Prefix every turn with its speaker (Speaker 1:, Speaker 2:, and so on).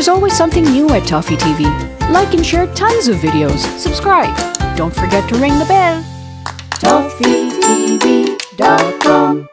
Speaker 1: There's always something new at Toffee TV. Like and share tons of videos. Subscribe. Don't forget to ring the bell. ToffeeTV.com